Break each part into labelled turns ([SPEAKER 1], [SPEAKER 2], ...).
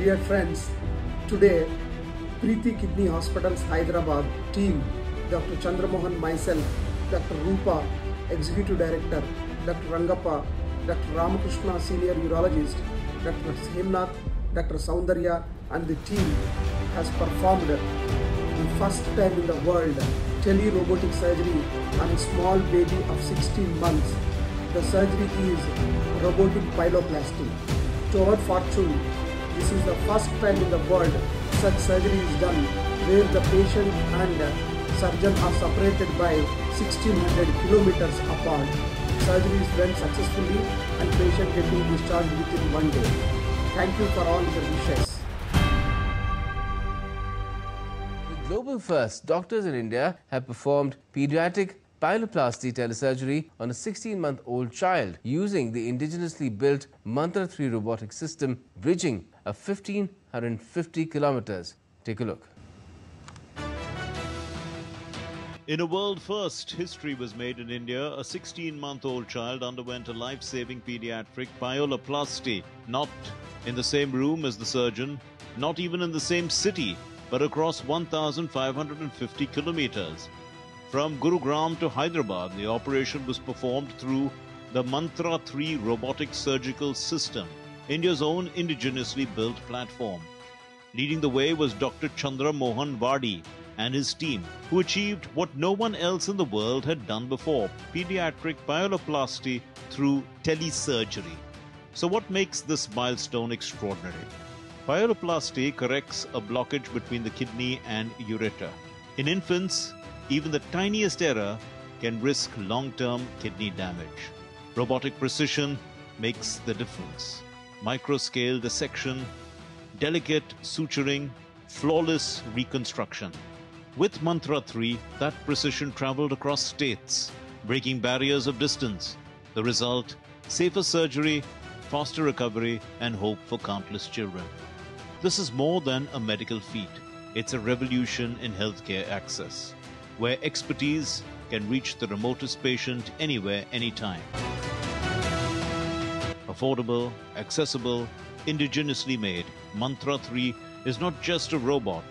[SPEAKER 1] dear friends, today Preeti Kidney Hospitals Hyderabad team, Dr. Chandramohan, myself, Dr. Rupa, Executive Director, Dr. Rangappa, Dr. Ramakrishna, Senior Urologist, Dr. Hemnath, Dr. Saundarya and the team has performed the first time in the world tele-robotic surgery on a small baby of 16 months. The surgery is robotic pyeloplasty. To our fortune, this is the first time in the world such surgery is done where the patient and surgeon are separated by 1600 kilometers apart. Surgery is done successfully and patient getting discharged within one day. Thank you for all your wishes.
[SPEAKER 2] Global first, doctors in India have performed pediatric pyeloplasty telesurgery on a 16-month-old child using the indigenously built Mantra 3 robotic system bridging a 1550 kilometers. Take a look.
[SPEAKER 3] In a world first, history was made in India. A 16 month old child underwent a life saving pediatric pyeloplasty, not in the same room as the surgeon, not even in the same city, but across 1,550 kilometers. From Gurugram to Hyderabad, the operation was performed through the Mantra 3 robotic surgical system, India's own indigenously built platform. Leading the way was Dr. Chandra Mohan Vaddi and his team, who achieved what no one else in the world had done before pediatric pyeloplasty through telesurgery. So, what makes this milestone extraordinary? Pyeloplasty corrects a blockage between the kidney and ureter. In infants, even the tiniest error can risk long term kidney damage. Robotic precision makes the difference. Microscale dissection, delicate suturing, flawless reconstruction. With Mantra 3, that precision traveled across states, breaking barriers of distance. The result safer surgery, faster recovery, and hope for countless children. This is more than a medical feat, it's a revolution in healthcare access where expertise can reach the remotest patient anywhere, anytime. Affordable, accessible, indigenously made, Mantra 3 is not just a robot,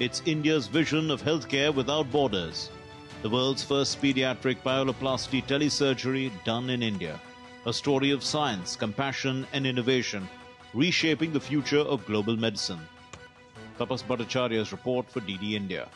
[SPEAKER 3] it's India's vision of healthcare without borders. The world's first pediatric pyeloplasty telesurgery done in India. A story of science, compassion, and innovation, reshaping the future of global medicine. Tapas Bhattacharya's report for DD India.